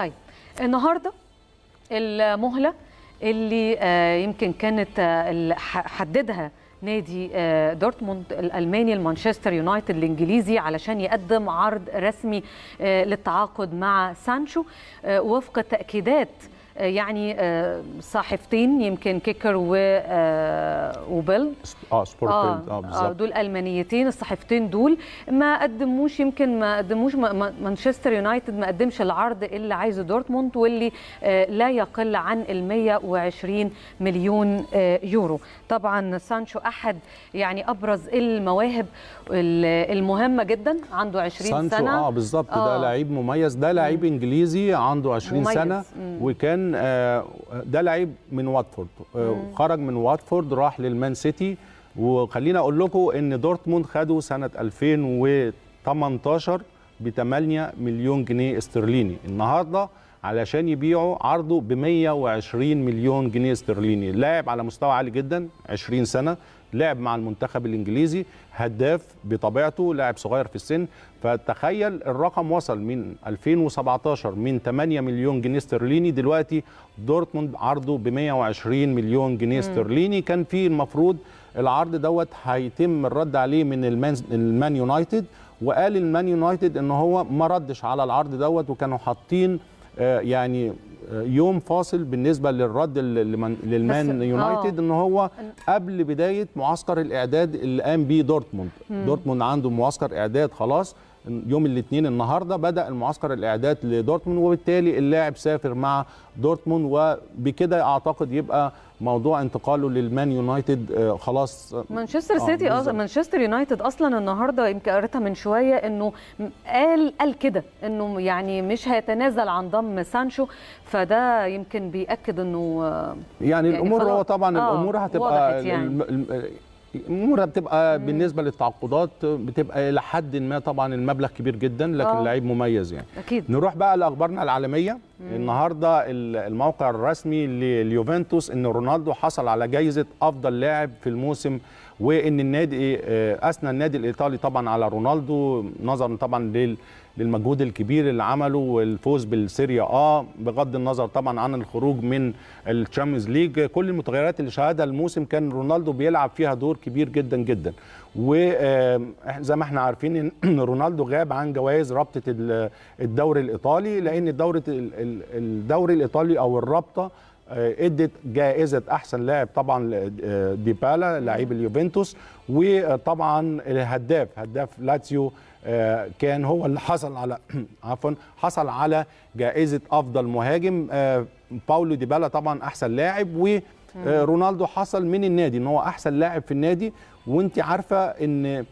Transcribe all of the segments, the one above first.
طيب النهارده المهلة اللي يمكن كانت حددها نادي دورتموند الألماني لمانشستر يونايتد الإنجليزي علشان يقدم عرض رسمي للتعاقد مع سانشو وفق تأكيدات يعني صحيفتين يمكن كيكر و وبيلد. آه سبورت آه, آه آه بالظبط. دول ألمانيتين الصحيفتين دول. ما قدموش يمكن ما قدموش مانشستر يونايتد ما قدمش العرض اللي عايزه دورتموند واللي آه لا يقل عن ال 120 مليون آه يورو. طبعا سانشو أحد يعني أبرز المواهب المهمة جدا. عنده 20 سانشو سنة. آه بالظبط. آه. ده لعيب مميز ده لعيب إنجليزي عنده 20 مميز. سنة. وكان آه، ده لعيب من واتفورد. آه، خرج من واتفورد راح للمان سيتي. وخلينا أقول لكم إن دورتموند خده سنة 2018 ب 8 مليون جنيه استرليني. النهارده علشان يبيعوا عرضه ب 120 مليون جنيه استرليني. لاعب على مستوى عالي جدا 20 سنة. لعب مع المنتخب الإنجليزي هداف بطبيعته لاعب صغير في السن. فتخيل الرقم وصل من 2017 من 8 مليون جنيه استرليني دلوقتي دورتموند عرضه ب 120 مليون جنيه استرليني. كان في المفروض العرض دوت هيتم الرد عليه من المان يونايتد. وقال المان يونايتد إن هو ما ردش على العرض دوت وكانوا حاطين آه، يعني يوم فاصل بالنسبة للرد للمان- بس- يونايتد إن هو قبل بداية معسكر الإعداد اللي قام بيه دورتموند. دورتموند عنده معسكر إعداد خلاص. يوم الاثنين النهارده بدأ المعسكر الإعداد لدورتموند وبالتالي اللاعب سافر مع دورتموند وبكده أعتقد يبقى موضوع انتقاله للمان يونايتد آه، خلاص مانشستر آه، سيتي بالظبط. مانشستر يونايتد أصلا النهارده يمكن قريتها من شوية إنه قال قال كده إنه يعني مش هيتنازل عن ضم سانشو فده يمكن بيأكد إنه آه، يعني, يعني الأمور. هو طبعا آه، الأمور هتبقى يعني. الم- الم- الأمور بتبقى بالنسبة للتعاقدات بتبقى إلى حد ما طبعا المبلغ كبير جدا لكن آه. لعيب مميز يعني. أكيد. نروح بقى لأخبارنا العالمية. النهارده ال- الموقع الرسمي لليوفنتوس إن رونالدو حصل على جائزه أفضل لاعب في الموسم وإن النادي آه، اثنى النادي الإيطالي طبعا على رونالدو نظرا طبعا لل للمجهود الكبير اللي عمله والفوز بال Serie A بغض النظر طبعا عن الخروج من ال Champions League كل المتغيرات اللي شهدها الموسم كان رونالدو بيلعب فيها دور كبير جدا جدا. وزي ما إحنا عارفين إن رونالدو غاب عن جوائز رابطة ال- الدوري الإيطالي لأن الدوري الدوري الإيطالي أو الرابطة آه، ادت جائزة أحسن لاعب طبعا آه، ديبالا لعيب اليوفنتوس وطبعا الهداف هداف لاتسيو آه، كان هو اللي حصل على عفوا حصل على جائزة أفضل مهاجم آه، باولو ديبالا طبعا أحسن لاعب ورونالدو حصل من النادي إن هو أحسن لاعب في النادي وانت عارفة إن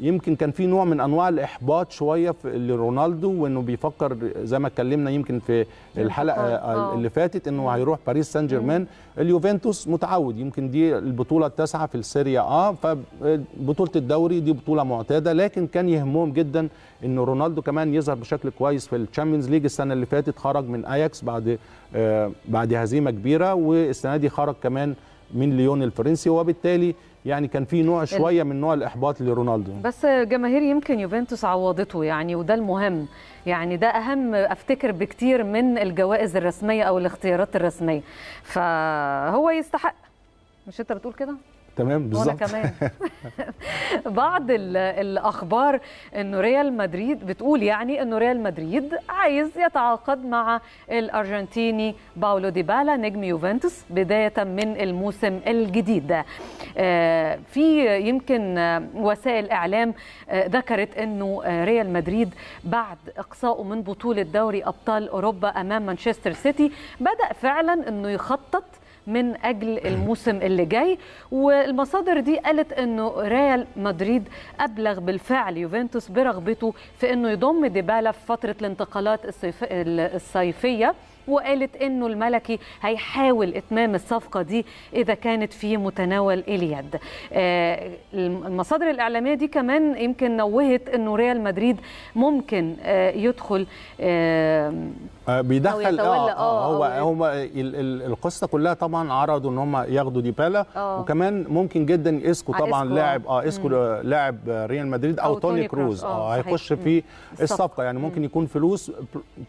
يمكن كان في نوع من أنواع الإحباط شوية في لرونالدو وإنه بيفكر زي ما اتكلمنا يمكن في الحلقة آه. اللي فاتت إنه هيروح باريس سان جيرمان اليوفنتوس متعود يمكن دي البطولة التاسعة في ال Serie A فبطولة الدوري دي بطولة معتادة لكن كان يهمهم جدا ان رونالدو كمان يظهر بشكل كويس في ال Champions League. السنة اللي فاتت خرج من أياكس بعد آه بعد هزيمة كبيرة والسنة دي خرج كمان من ليون الفرنسي وبالتالي يعني كان في نوع شوية من نوع الإحباط لرونالدو. بس جماهير يمكن يوفنتوس عوضته يعني وده المهم. يعني ده أهم أفتكر بكتير من الجوائز الرسمية أو الاختيارات الرسمية. فهو يستحق. مش أنت بتقول كده؟ تمام بالظبط. كمان. بعض ال- الأخبار إنه ريال مدريد بتقول يعني إنه ريال مدريد عايز يتعاقد مع الأرجنتيني باولو ديبالا نجم يوفنتوس بداية من الموسم الجديد. آه، في يمكن وسائل إعلام آه، ذكرت إنه آه، ريال مدريد بعد إقصائه من بطولة دوري أبطال أوروبا أمام مانشستر سيتي بدأ فعلا إنه يخطط من أجل الموسم اللي جاي. والمصادر دي قالت إنه ريال مدريد أبلغ بالفعل يوفنتوس برغبته في إنه يضم ديبالا في فترة الانتقالات الصيف الصيفية. وقالت إنه الملكي هيحاول إتمام الصفقة دي إذا كانت في متناول اليد آه، المصادر الإعلامية دي كمان يمكن نوهت إنه ريال مدريد ممكن آه، يدخل بيدخل يتولى، آه, آه، آه هو ال- القصة كلها طبعا عرضوا إن هم ياخدوا ديبالا آه. وكمان ممكن جدا إسكو آه، طبعا لاعب آه إسكو لاعب ريال مدريد أو, أو توني كروز، آه. هيخش. في. الصفقة يعني ممكن يكون فلوس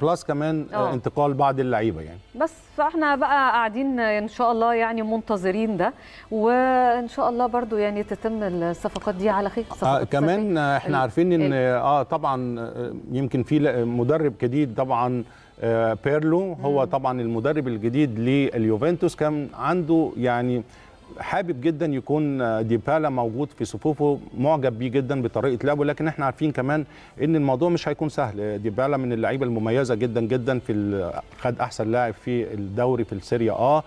plus كمان آه. آه. انتقال بعض اللعيبة يعني. بس فاحنا بقى قاعدين ان شاء الله يعني منتظرين ده وان شاء الله برضو يعني تتم الصفقات دي على خير. آه كمان آه، إحنا عارفين إن آه طبعا آه، يمكن في مدرب جديد طبعا آه بيرلو هو طبعا المدرب الجديد لليوفنتوس كان عنده يعني حابب جدا يكون ديبالا موجود في صفوفه معجب بيه جدا بطريقة لعبه لكن إحنا عارفين كمان إن الموضوع مش هيكون سهل. ديبالا من اللعيبة المميزة جدا جدا في خد أحسن لاعب في الدوري في السيريا آه